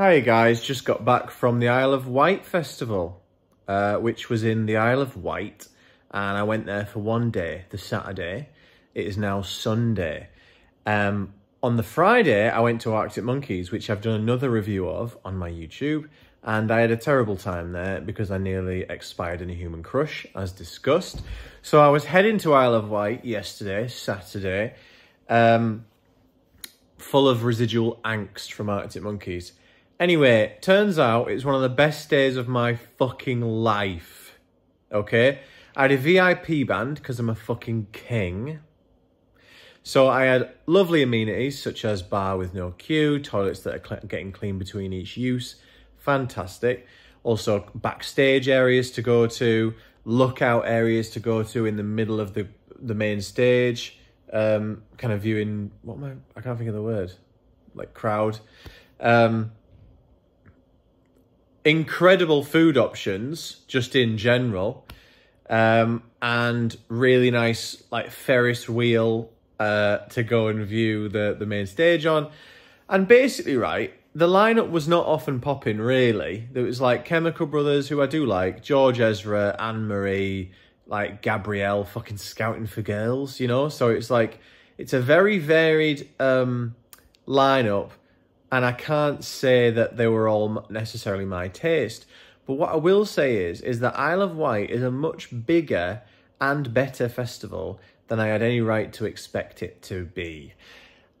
Hi guys, just got back from the Isle of Wight Festival, uh, which was in the Isle of Wight, and I went there for one day, the Saturday. It is now Sunday. Um, on the Friday, I went to Arctic Monkeys, which I've done another review of on my YouTube, and I had a terrible time there because I nearly expired in a human crush, as discussed. So I was heading to Isle of Wight yesterday, Saturday, um, full of residual angst from Arctic Monkeys. Anyway, turns out it's one of the best days of my fucking life. Okay? I had a VIP band because I'm a fucking king. So I had lovely amenities such as bar with no queue, toilets that are cl getting clean between each use. Fantastic. Also backstage areas to go to, lookout areas to go to in the middle of the, the main stage. Um, kind of viewing, what am I, I can't think of the word, like crowd. Um, incredible food options just in general um, and really nice like ferris wheel uh, to go and view the the main stage on. And basically right the lineup was not often popping really. There was like chemical brothers who i do like george ezra anne marie like gabrielle fucking scouting for girls you know? So it's like it's a very varied um lineup and I can't say that they were all necessarily my taste. But what I will say is, is that Isle of Wight is a much bigger and better festival than I had any right to expect it to be.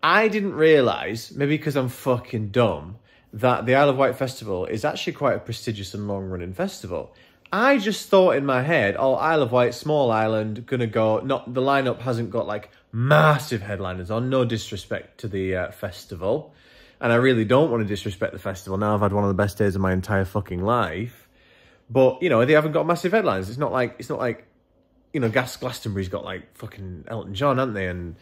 I didn't realise, maybe because I'm fucking dumb, that the Isle of Wight Festival is actually quite a prestigious and long-running festival. I just thought in my head, oh, Isle of Wight, small island, gonna go. Not the lineup hasn't got like massive headliners on. No disrespect to the uh, festival, and I really don't want to disrespect the festival. Now I've had one of the best days of my entire fucking life. But, you know, they haven't got massive headlines. It's not like, it's not like, you know, Gas Glastonbury's got like fucking Elton John, haven't they? And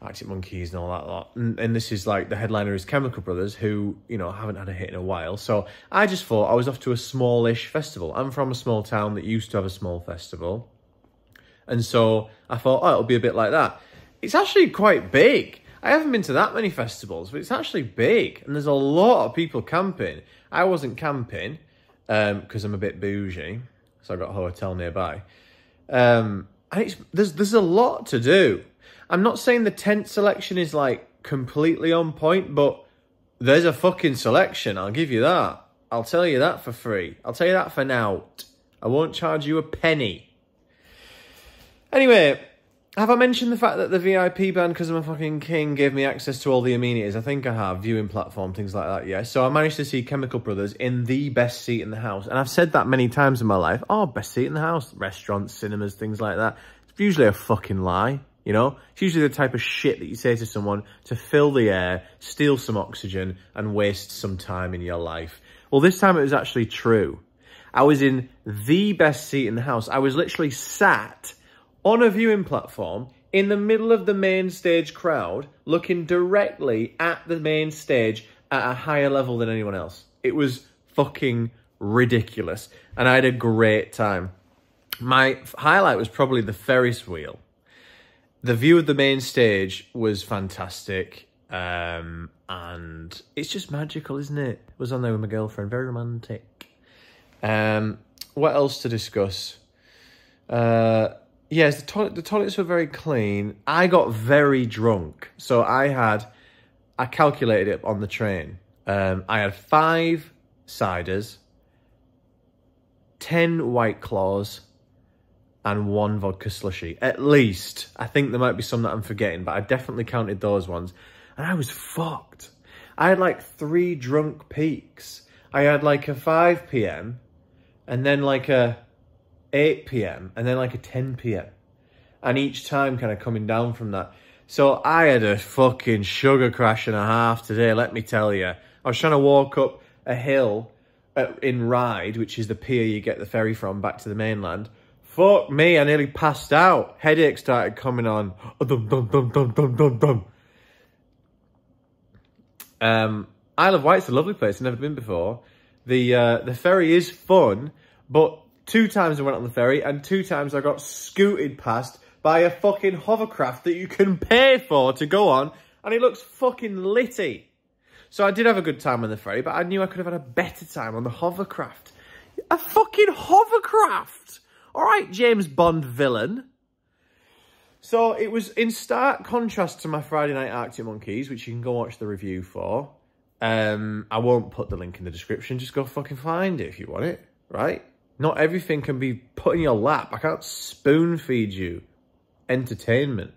Arctic Monkeys and all that lot. And, and this is like, the headliner is Chemical Brothers, who, you know, haven't had a hit in a while. So I just thought I was off to a smallish festival. I'm from a small town that used to have a small festival. And so I thought, oh, it'll be a bit like that. It's actually quite big. I haven't been to that many festivals, but it's actually big and there's a lot of people camping. I wasn't camping because um, I'm a bit bougie, so I got a hotel nearby. Um, and there's there's a lot to do. I'm not saying the tent selection is like completely on point, but there's a fucking selection. I'll give you that. I'll tell you that for free. I'll tell you that for now. I won't charge you a penny. Anyway, have I mentioned the fact that the VIP band, because I'm a fucking king, gave me access to all the amenities? I think I have, viewing platform, things like that, yeah. So I managed to see Chemical Brothers in the best seat in the house. And I've said that many times in my life. Oh, best seat in the house. Restaurants, cinemas, things like that. It's usually a fucking lie, you know? It's usually the type of shit that you say to someone to fill the air, steal some oxygen, and waste some time in your life. Well, this time it was actually true. I was in the best seat in the house. I was literally sat on a viewing platform in the middle of the main stage crowd, looking directly at the main stage at a higher level than anyone else. It was fucking ridiculous. And I had a great time. My highlight was probably the Ferris wheel. The view of the main stage was fantastic. Um, and it's just magical, isn't it? I was on there with my girlfriend, very romantic. Um, what else to discuss? Uh, yes, the, toilet, the toilets were very clean. I got very drunk. So I had, I calculated it on the train. Um, I had five ciders, 10 white claws, and one vodka slushy. At least. I think there might be some that I'm forgetting, but I definitely counted those ones. And I was fucked. I had like three drunk peaks. I had like a 5 p.m. and then like a 8 p.m. and then like a 10 p.m. And each time kind of coming down from that. So I had a fucking sugar crash and a half today, let me tell you. I was trying to walk up a hill in Ryde, which is the pier you get the ferry from back to the mainland. Fuck me, I nearly passed out. Headache started coming on. Dum, dum, dum, dum, dum, dum, dum. Um, Isle of Wight's a lovely place. I've never been before. The uh, the ferry is fun, but Two times I went on the ferry and two times I got scooted past by a fucking hovercraft that you can pay for to go on and it looks fucking litty. So I did have a good time on the ferry, but I knew I could have had a better time on the hovercraft. A fucking hovercraft! All right, James Bond villain. So it was in stark contrast to my Friday night Arctic Monkeys, which you can go watch the review for. Um, I won't put the link in the description. Just go fucking find it if you want it, right? Not everything can be put in your lap. I can't spoon feed you entertainment.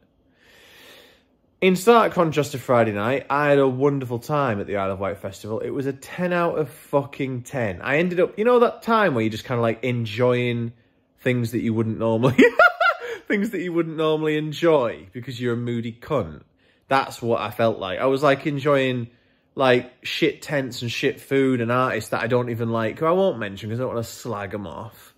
In stark contrast to Friday night, I had a wonderful time at the Isle of Wight Festival. It was a 10 out of fucking 10. I ended up, you know that time where you're just kind of like enjoying things that you wouldn't normally, things that you wouldn't normally enjoy because you're a moody cunt. That's what I felt like. I was like enjoying like shit tents and shit food and artists that I don't even like, who I won't mention because I don't want to slag them off.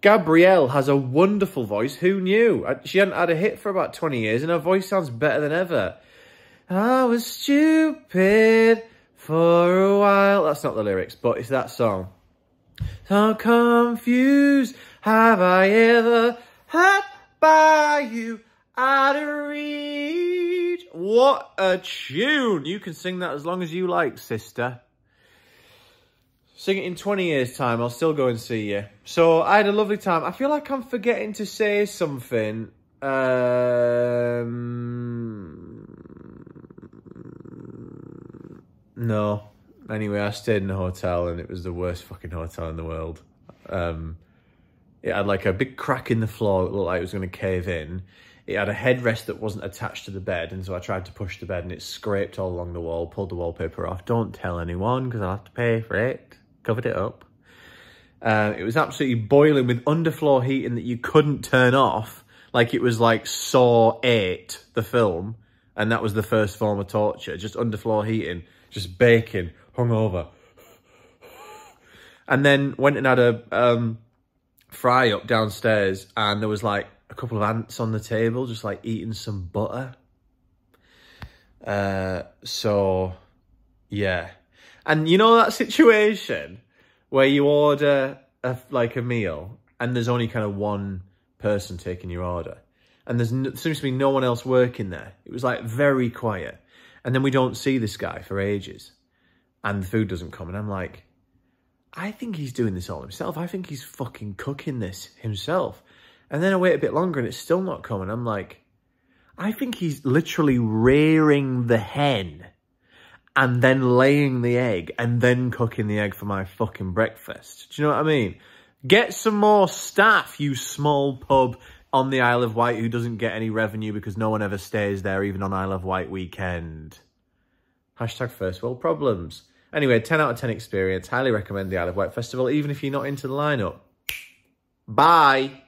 Gabrielle has a wonderful voice. Who knew? Uh, she hadn't had a hit for about 20 years and her voice sounds better than ever. I was stupid for a while. That's not the lyrics, but it's that song. So confused, have I ever had by you out of reach? What a tune! You can sing that as long as you like, sister. Sing it in 20 years' time, I'll still go and see you. So, I had a lovely time. I feel like I'm forgetting to say something. Um, no. Anyway, I stayed in a hotel and it was the worst fucking hotel in the world. Um, it had like a big crack in the floor that looked like it was going to cave in. It had a headrest that wasn't attached to the bed, and so I tried to push the bed and it scraped all along the wall, pulled the wallpaper off. Don't tell anyone because I'll have to pay for it covered it up. Uh, it was absolutely boiling with underfloor heating that you couldn't turn off. Like it was like Saw 8, the film. And that was the first form of torture. Just underfloor heating, just baking, hungover. And then went and had a um, fry up downstairs and there was like a couple of ants on the table, just like eating some butter. Uh, so, yeah. And you know that situation where you order a, like a meal and there's only kind of one person taking your order and there's no, seems to be no one else working there. It was like very quiet. And then we don't see this guy for ages and the food doesn't come. And I'm like, I think he's doing this all himself. I think he's fucking cooking this himself. And then I wait a bit longer and it's still not coming. I'm like, I think he's literally rearing the hen and then laying the egg and then cooking the egg for my fucking breakfast. Do you know what I mean? Get some more staff, you small pub on the Isle of Wight who doesn't get any revenue because no one ever stays there, even on Isle of Wight weekend. Hashtag first world problems. Anyway, 10 out of 10 experience. Highly recommend the Isle of Wight Festival, even if you're not into the lineup. Bye.